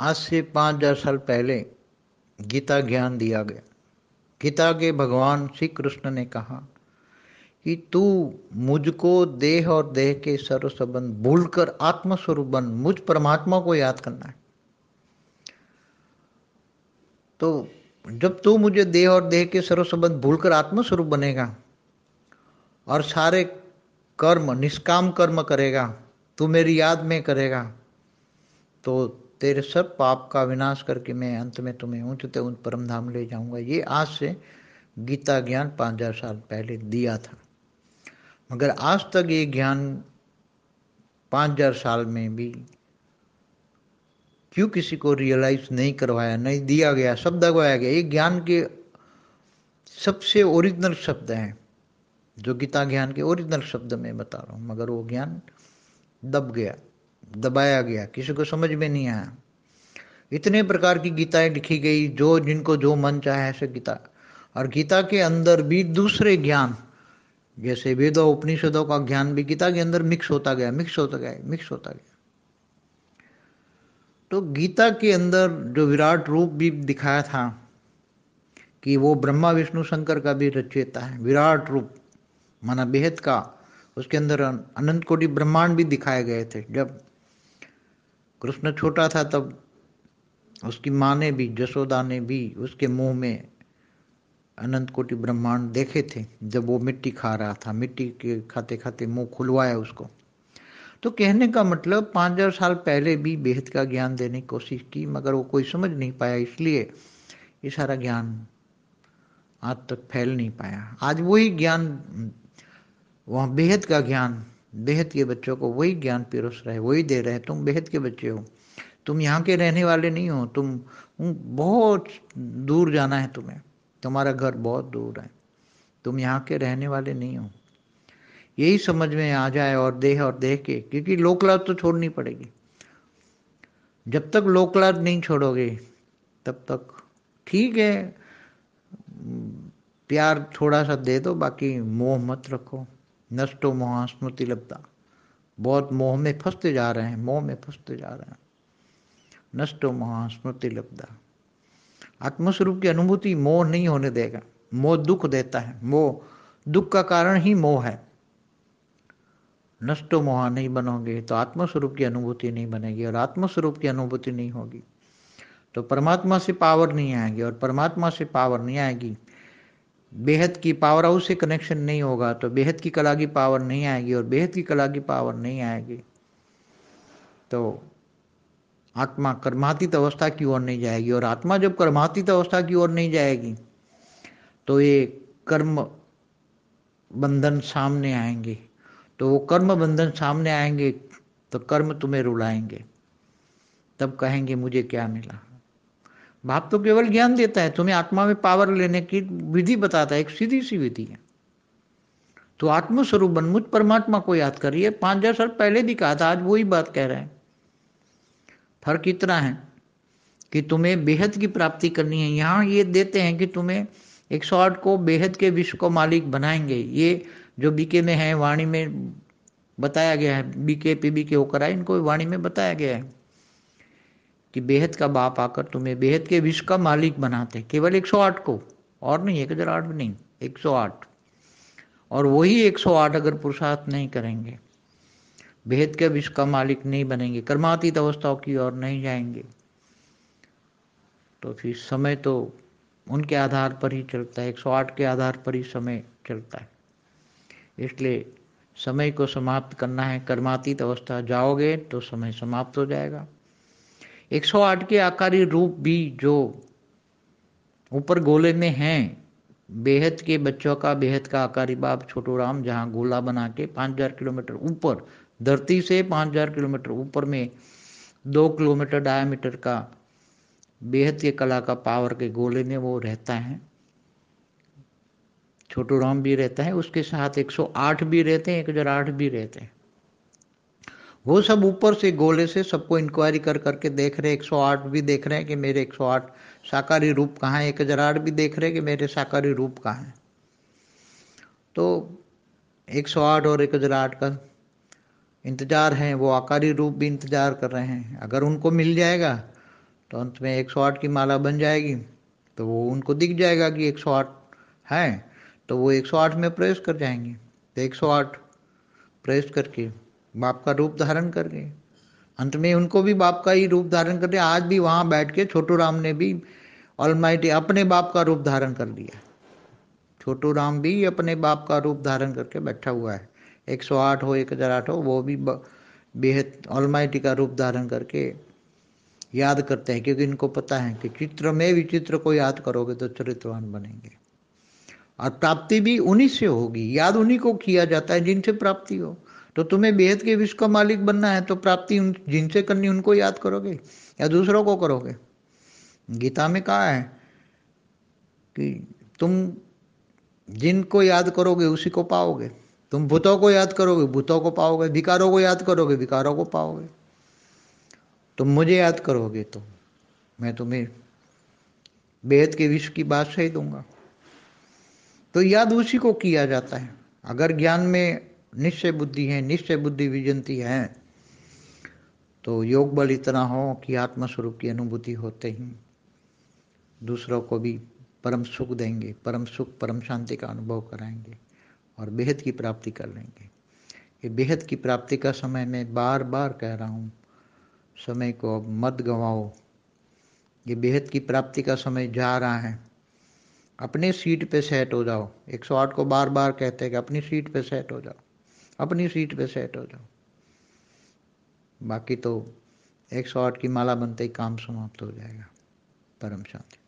आज से पाँच हज़ार साल पहले गीता ज्ञान दिया गया। गीता के भगवान श्री कृष्ण ने कहा कि तू मुझको देह और देह के सर्व संबंध भूलकर आत्मस्वरूप बन। मुझ परमात्मा को याद करना है। तो जब तू मुझे देह और देह के सर्व संबंध भूलकर आत्मस्वरूप बनेगा और सारे कर्म, निष्काम कर्म करेगा, तू मेरी याद में करेगा तो तेरे सब पाप का विनाश करके मैं अंत में तुम्हें ऊंचते उन परम धाम ले जाऊँगा। ये आज से गीता ज्ञान पाँच हज़ार साल पहले दिया था। मगर आज तक ये ज्ञान पाँच हज़ार साल में भी क्यों किसी को रियलाइज़ नहीं करवाया, नहीं दिया गया, शब्द दबाया गया? ये ज्ञान के सबसे ओरिजिनल शब्द हैं, जो गीता ज्ञान के ओरिजिनल शब्द में बता रहा हूँ। मगर वो ज्ञान दब गया। दबाया गया। किसी को समझ में नहीं आया। इतने प्रकार की गीताएँ लिखी गई, जो जिनको जो मन चाहे ऐसे गीता। और गीता के अंदर भी दूसरे ज्ञान, जैसे वेदों, उपनिषदों का ज्ञान भी गीता के अंदर मिक्स होता गया मिक्स होता गया मिक्स होता गया। तो गीता के अंदर जो विराट रूप भी दिखाया था कि वो ब्रह्मा, विष्णु, शंकर का भी रचयिता है। विराट रूप, माना बेहद का। उसके अंदर अनंत कोटि ब्रह्मांड भी दिखाए गए थे। जब कृष्ण छोटा था तब उसकी माँ ने भी, जसोदा ने भी उसके मुँह में अनंत कोटि ब्रह्मांड देखे थे, जब वो मिट्टी खा रहा था। मिट्टी के खाते खाते मुँह खुलवाया उसको। तो कहने का मतलब पाँच हज़ार साल पहले भी बेहद का ज्ञान देने की कोशिश की, मगर वो कोई समझ नहीं पाया, इसलिए ये सारा ज्ञान आज तक फैल नहीं पाया। आज वही ज्ञान, वहाँ बेहद का ज्ञान बेहद के बच्चों को वही ज्ञान पिरोस रहे, वही दे रहे, तुम बेहद के बच्चे हो। तुम यहाँ के रहने वाले नहीं हो, तुम बहुत दूर जाना है तुम्हें। तुम्हारा घर बहुत दूर है। तुम यहाँ के रहने वाले नहीं हो। यही समझ में आ जाए और देह और देह के, क्योंकि लोकलाज तो छोड़नी पड़ेगी। जब तक लोकलाज नहीं छोड़ोगे, तब तक ठीक है। प्यार थोड़ा सा दे दो, बाकी मोह मत रखो। नष्टो मोह स्मृति लब्धा। बहुत मोह में फंसते जा रहे हैं, मोह में फंसते जा रहे हैं। नष्टो मोह स्मृति लब्धा। आत्मस्वरूप की अनुभूति मोह नहीं होने देगा, मोह दुख देता है। मोह, दुख का कारण ही मोह है। नष्टो मोह नहीं बनोगे तो आत्मस्वरूप की अनुभूति नहीं बनेगी और आत्मस्वरूप की अनुभूति नहीं होगी। तो परमात्मा से पावर नहीं आएगी और परमात्मा से पावर नहीं आएगी। बेहद की पावर हाउस से कनेक्शन नहीं होगा तो बेहद की कला की पावर नहीं आएगी और बेहद की कला की पावर नहीं आएगी। तो आत्मा कर्मातीत अवस्था की ओर नहीं जाएगी और आत्मा जब कर्मातीत अवस्था की ओर नहीं जाएगी तो ये कर्म बंधन सामने आएँगे। तो वो कर्म बंधन सामने आएँगे तो कर्म तुम्हें रुलाएँगे। तब कहेंगे, मुझे क्या मिला? बाप तो केवल ज्ञान देता है, तुम्हें आत्मा में पावर लेने की विधि बताता है, एक सीधी सी विधि है। तो आत्मस्वरूप बन, मुझ परमात्मा को याद करिए, पाँच हज़ार साल पहले भी कहा था, आज वही बात कह रहे हैं। फ़र्क इतना है कि तुम्हें बेहद की प्राप्ति करनी है। यहाँ ये देते हैं कि तुम्हें एक सौ आठ को बेहद के विश्व को मालिक बनाएँगे। ये जो बीके में है, वाणी में बताया गया है बीके पी के होकर आए, इनको वाणी में बताया गया है। कि बेहद का बाप आकर तुम्हें बेहद के विश्व का मालिक बनाते। केवल 108 को। और नहीं, एक हज़ार आठ भी नहीं 108 और वही 108 अगर पुरुषार्थ नहीं करेंगे, बेहद के विश्व का मालिक नहीं बनेंगे, कर्मातीत अवस्थाओं की ओर नहीं जाएँगे तो फिर समय तो उनके आधार पर ही चलता है 108 के आधार पर ही समय चलता है। इसलिए समय को समाप्त करना है, कर्मातीत अवस्था जाओगे तो समय समाप्त हो जाएगा। 108 के आकारी रूप भी जो ऊपर गोले में हैं, बेहद के बच्चों का, बेहद का आकारी बाप छोटू राम, जहाँ गोला बना के पाँच हज़ार किलोमीटर ऊपर, धरती से पाँच हज़ार किलोमीटर ऊपर में दो किलोमीटर डायमीटर का, बेहद के कला का पावर के गोले में वो रहता है। छोटू राम भी रहता है, उसके साथ 108 भी रहते हैं 1008 भी रहते हैं। वो सब ऊपर से गोले से सबको इंक्वायरी कर करके देख रहे 108 भी देख रहे हैं कि मेरे 108 साकारी रूप कहाँ है? एक हज़ार आठ भी देख रहे हैं कि मेरे साकारी रूप कहाँ है। तो 108 और एक हज़ार आठ का इंतज़ार है। वो आकारी रूप भी इंतज़ार कर रहे हैं। अगर उनको मिल जाएगा तो अंत में 108 की माला बन जाएगी। तो वो उनको दिख जाएगा कि 108 है तो वो 108 में प्रेस कर जाएँगे। तो 108 प्रेस करके बाप का रूप धारण कर गए अंत में उनको भी बाप का ही रूप धारण कर दिया आज भी वहाँ बैठ के छोटू राम ने भी ऑलमाइटी अपने बाप का रूप धारण कर लिया। छोटू राम भी अपने बाप का रूप धारण करके बैठा हुआ है। 108 हो 1008 हो, वो भी बेहद ऑलमाइटी का रूप धारण करके याद करते हैं, क्योंकि इनको पता है कि चित्र में विचित्र को याद करोगे तो चरित्रवान बनेंगे। और प्राप्ति भी उन्हीं से होगी। याद उन्हीं को किया जाता है जिनसे प्राप्ति हो। तो तुम्हें बेहद के विश्व का मालिक बनना है तो प्राप्ति जिनसे करनी उनको याद करोगे या दूसरों को करोगे? गीता में कहा है कि तुम जिनको याद करोगे उसी को पाओगे। तुम भूतों को याद करोगे, भूतों को पाओगे। विकारों को याद करोगे, विकारों को पाओगे। तुम मुझे याद करोगे तो मैं तुम्हें बेहद के विश्व की बात सही दूँगा। तो याद उसी को किया जाता है। अगर ज्ञान में निश्चय बुद्धि है, निश्चय बुद्धि विजंती है। तो योग बल इतना हो कि आत्मस्वरूप की अनुभूति होते ही दूसरों को भी परम सुख देंगे, परम सुख, परम शांति का अनुभव कराएँगे और बेहद की प्राप्ति कर लेंगे। ये बेहद की प्राप्ति का समय मैं बार बार कह रहा हूँ, समय को अब मत गंवाओ। ये बेहद की प्राप्ति का समय जा रहा है। अपने सीट पे सेट हो जाओ। 108 को बार बार कहते हैं कि अपनी सीट पे सेट हो जाओ। अपनी सीट पे सेट हो जाओ। बाकी तो 108 की माला बनते ही काम समाप्त हो जाएगा। परम शांति।